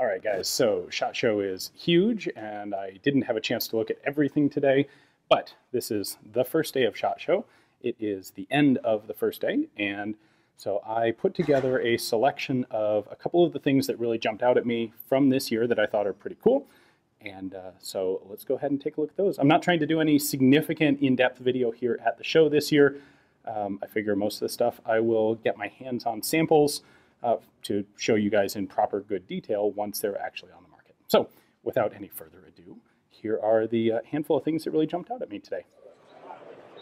All right, guys, so SHOT Show is huge, and I didn't have a chance to look at everything today, but this is the first day of SHOT Show. It is the end of the first day, and so I put together a selection of a couple of the things that really jumped out at me from this year that I thought are pretty cool. And uh, so let's go ahead and take a look at those. I'm not trying to do any significant in-depth video here at the show this year. Um, I figure most of the stuff I will get my hands on samples uh, to show you guys in proper good detail once they're actually on the market. So without any further ado, here are the uh, handful of things that really jumped out at me today.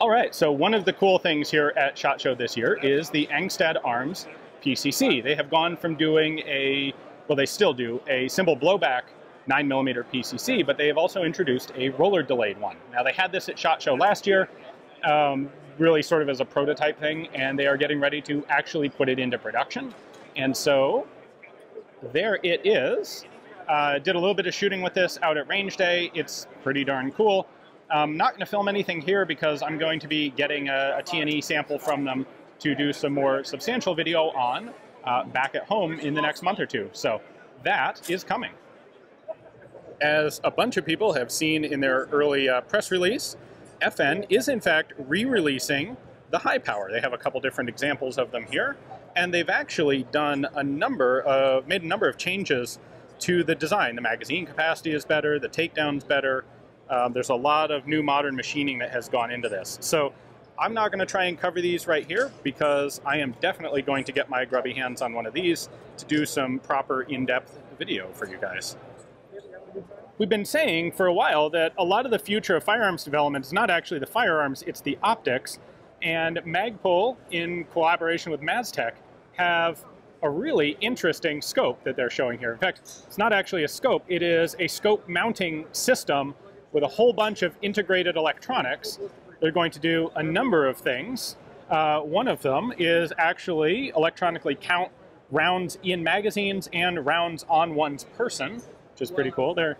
All right, so one of the cool things here at SHOT Show this year is the Angstadt Arms PCC. They have gone from doing a, well, they still do, a simple blowback 9mm PCC, but they have also introduced a roller delayed one. Now, they had this at SHOT Show last year, um, really sort of as a prototype thing, and they are getting ready to actually put it into production. And so there it is. Uh, did a little bit of shooting with this out at range day. It's pretty darn cool. I'm not going to film anything here because I'm going to be getting a, a T&E sample from them to do some more substantial video on uh, back at home in the next month or two. So that is coming. As a bunch of people have seen in their early uh, press release, FN is in fact re-releasing the high power. They have a couple different examples of them here and they've actually done a number of, made a number of changes to the design. The magazine capacity is better, the takedown's better. Um, there's a lot of new modern machining that has gone into this. So I'm not going to try and cover these right here because I am definitely going to get my grubby hands on one of these to do some proper in-depth video for you guys. We've been saying for a while that a lot of the future of firearms development is not actually the firearms, it's the optics. And Magpul, in collaboration with MazTech, have a really interesting scope that they're showing here. In fact, it's not actually a scope, it is a scope mounting system with a whole bunch of integrated electronics. They're going to do a number of things. Uh, one of them is actually electronically count rounds in magazines and rounds on one's person, which is pretty cool. There,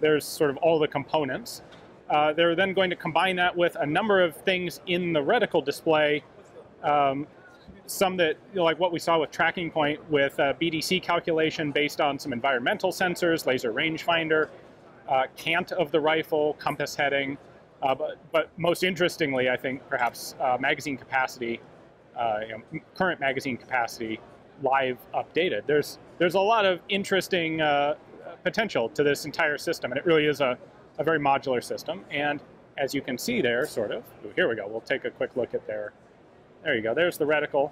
there's sort of all the components. Uh, they're then going to combine that with a number of things in the reticle display um, some that, you know, like what we saw with Tracking Point with uh, BDC calculation based on some environmental sensors, laser rangefinder, uh, cant of the rifle, compass heading, uh, but, but most interestingly, I think perhaps uh, magazine capacity, uh, you know, current magazine capacity live updated. There's, there's a lot of interesting potential to this entire system, and it really is a, a very modular system. And as you can see there, sort of, here we go, we'll take a quick look at their there you go, there's the reticle.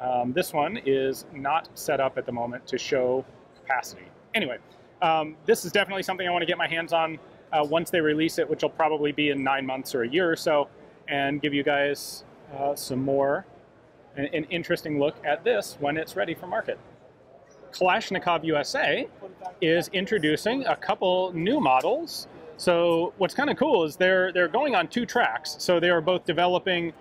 Um, this one is not set up at the moment to show capacity. Anyway, um, this is definitely something I want to get my hands on uh, once they release it, which will probably be in nine months or a year or so, and give you guys uh, some more, an, an interesting look at this when it's ready for market. Kalashnikov USA is introducing a couple new models. So what's kind of cool is they're they're going on two tracks. So they are both developing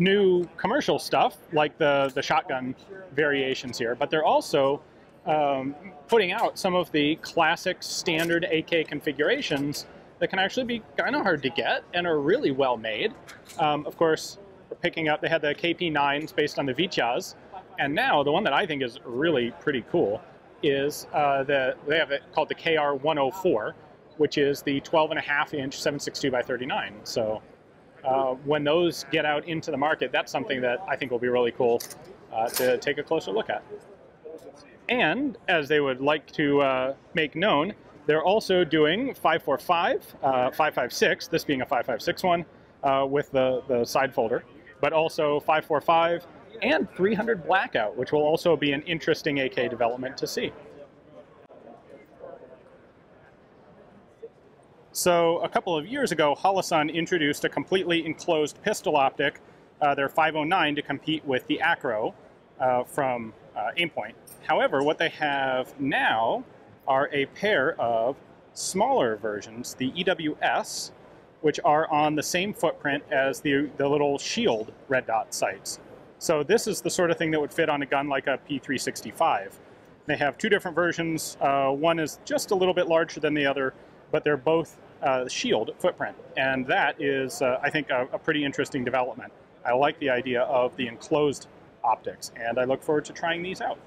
new commercial stuff like the, the shotgun variations here, but they're also um, putting out some of the classic standard AK configurations that can actually be kind of hard to get and are really well made. Um, of course, we're picking up, they had the KP9s based on the Vityaz, and now the one that I think is really pretty cool is uh, the, they have it called the KR104, which is the 12 and a half inch 762 by 39. So uh, when those get out into the market, that's something that I think will be really cool uh, to take a closer look at. And as they would like to uh, make known, they're also doing 545, uh, 556, this being a 556 one uh, with the, the side folder, but also 545 and 300 blackout, which will also be an interesting AK development to see. So a couple of years ago, Holosun introduced a completely enclosed pistol optic, uh, their 509, to compete with the Acro uh, from uh, Aimpoint. However, what they have now are a pair of smaller versions, the EWS, which are on the same footprint as the, the little shield red dot sights. So this is the sort of thing that would fit on a gun like a P365. They have two different versions. Uh, one is just a little bit larger than the other, but they're both uh, shield footprint. And that is, uh, I think, a, a, pretty interesting development. I like the idea of the enclosed optics, and I look forward to trying these out.